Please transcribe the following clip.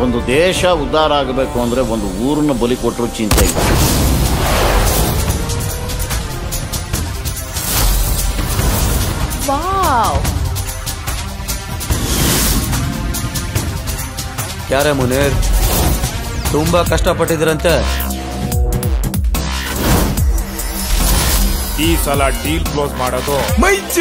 ಒಂದು ದೇಶ ಉದ್ಧಾರ ಆಗಬೇಕು ಅಂದರೆ ಒಂದು ಊರನ್ನ ಬಲಿ ಕೊಟ್ಟರು ಚಿಂತೆ ಇಲ್ಲ. ಯಾರೇ ಮುನೇರ್? ತುಂಬಾ ಕಷ್ಟಪಟ್ಟಿದ್ರಂತೆ ಈ ಸಲ ಡೀಲ್ ಕ್ಲೋಸ್ ಮಾಡೋದು ಮೈಚ್!